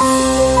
Música